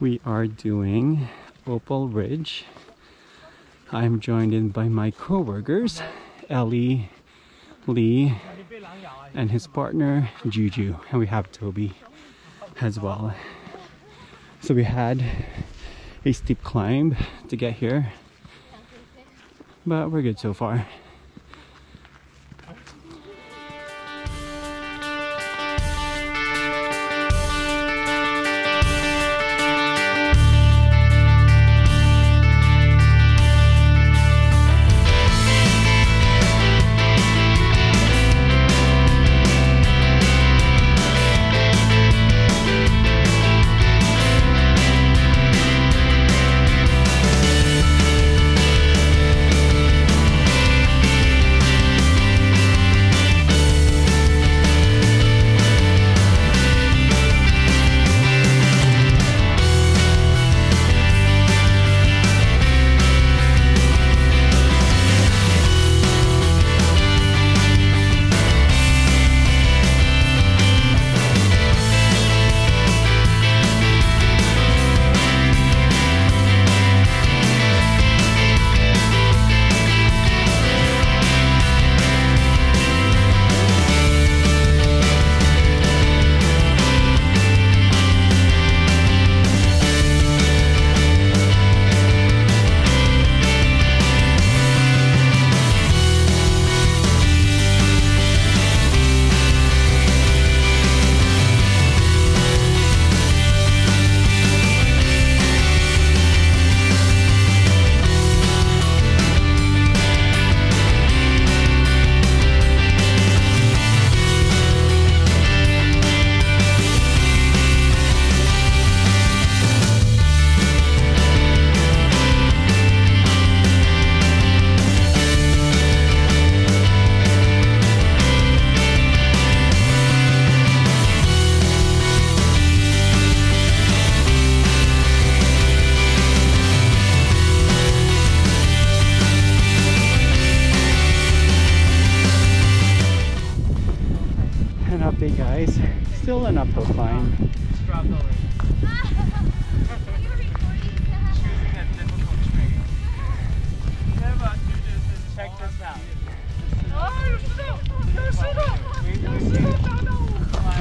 We are doing Opal Ridge. I'm joined in by my co-workers, Ellie, Lee, and his partner Juju, and we have Toby as well. So we had a steep climb to get here, but we're good so far.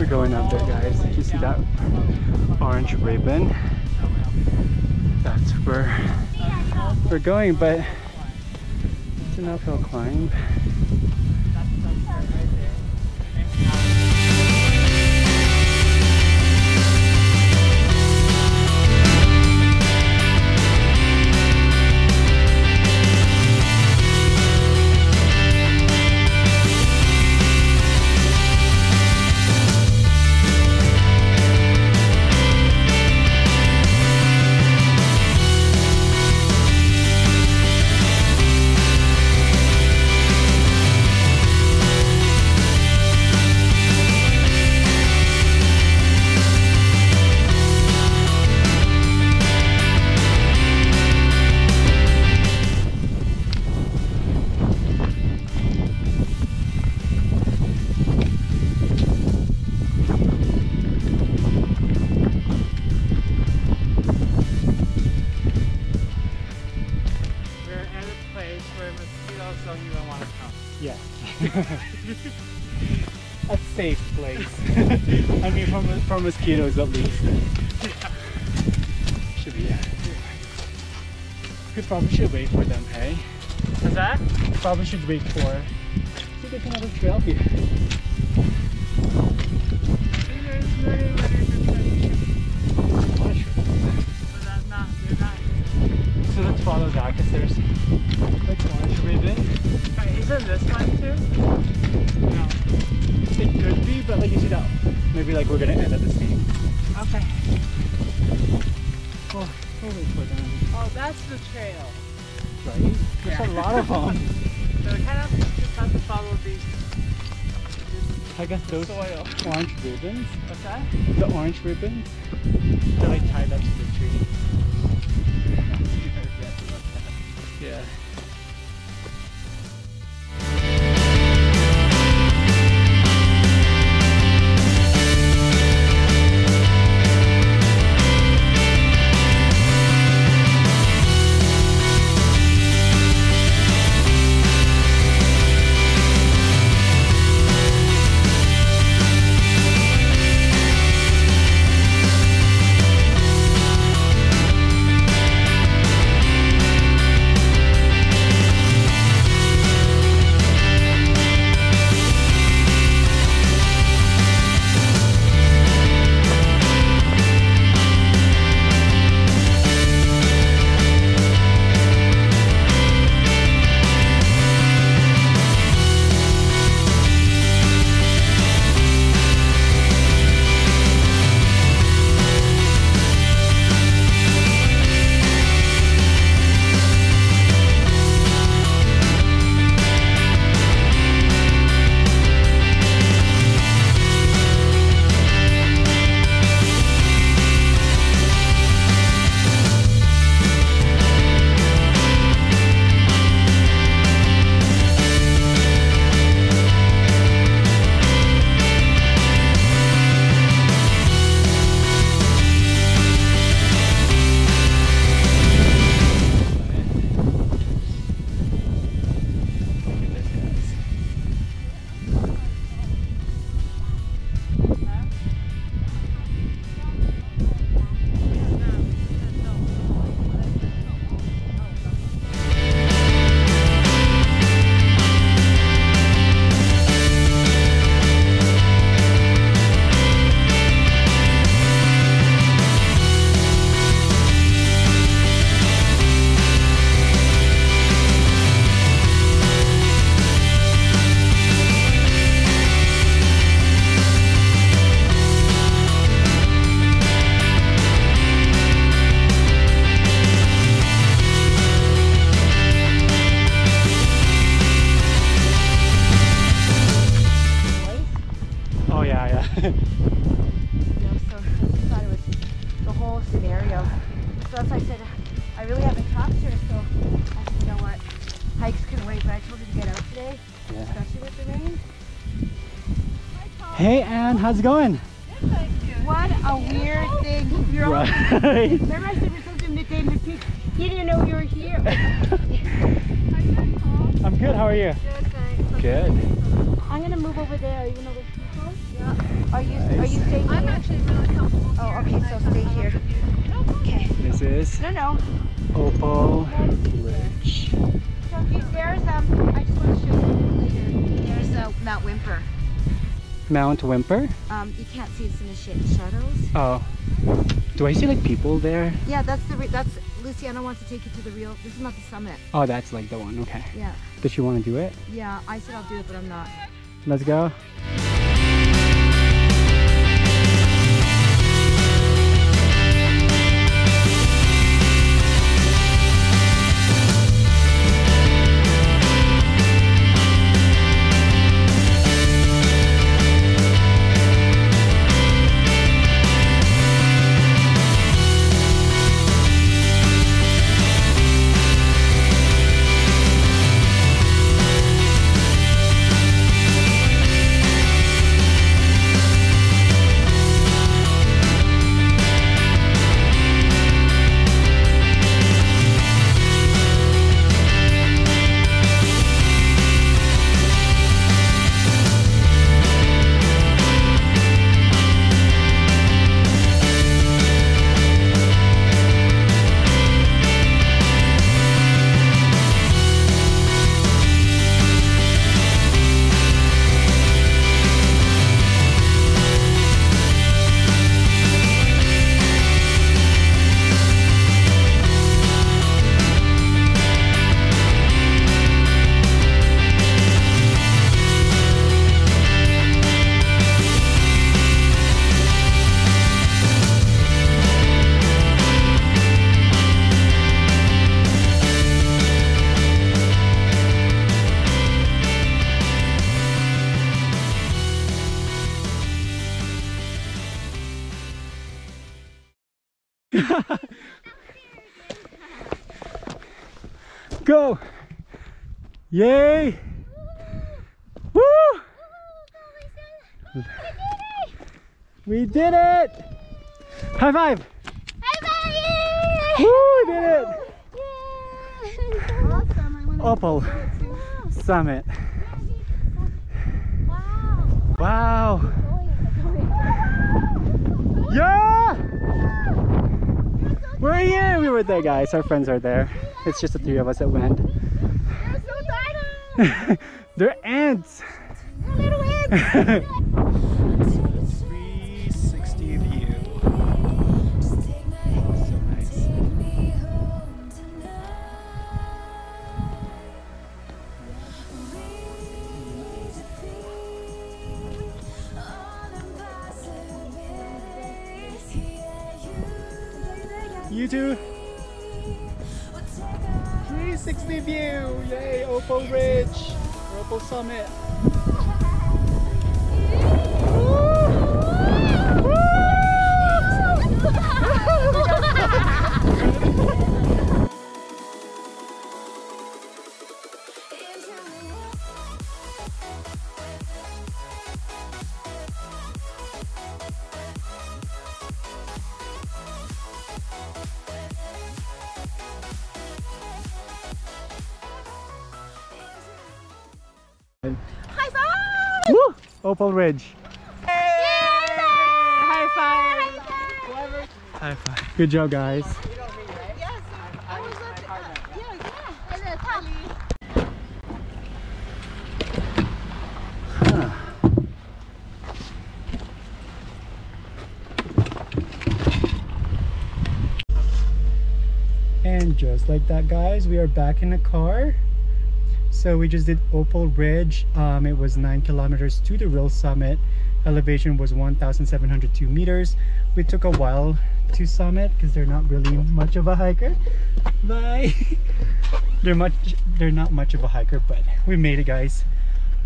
Going up there, guys. You see that orange ribbon? That's where we're going, but it's an uphill climb. I mean, from from mosquitoes at least. Should be yeah. We probably should wait for them, hey? What's that? Probably should wait for. See, there's another trail here. So let's follow that because there's like orange ribbon. Isn't this one too? No. It could be, but like you see that, maybe like we're gonna end at the same. Okay. Oh, wait Oh, that's the trail. right? There's Yeah. a lot of them. So we kind of just have to follow the I guess those soil. orange ribbons, What's that? the orange ribbons, they're like tied up to the tree. Yeah. Hey Anne, how's it going? What a weird thing. You're all, Right. remember I said we're supposed to midday midweek? You didn't know you were here. I'm good. How are you? Good. I'm gonna move over there, even though there's people. Yeah. Are you are you staying I'm here? actually really comfortable Oh, okay, so I stay here. Okay. This is No, no. Opal Ridge. So you, there's um. I just want to show you Mount Wimper. Um, you can't see it's in the sh- shadows. Oh. Do I see like people there? Yeah, that's the re- that's Luciana wants to take you to the real. This is not the summit. Oh, that's like the one. Okay. Yeah, Does she want to do it? yeah. I said I'll do it, but I'm not. Let's go. Go. Yay. Woo. We did it. High five. High five. Woo, we did it. Opal Summit. Wow. Wow. Yeah. Are you? We were there, guys. Our friends are there. It's just the three of us that went. They're ants. 360 Opal Ridge. Opal Summit. High five! Woo! Opal Ridge. Yay! High five. High five. High five. Good job, guys. Yes. I was at the, uh, yeah, yeah. And then top. And just like that, guys, we are back in the car. So we just did Opal Ridge. Um, it was nine kilometers to the real summit. Elevation was 1,702 meters. We took a while to summit because they're not really much of a hiker. Bye. they're much. They're not much of a hiker, but we made it, guys.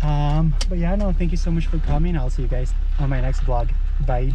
Um, but yeah, no, thank you so much for coming. I'll see you guys on my next vlog. Bye.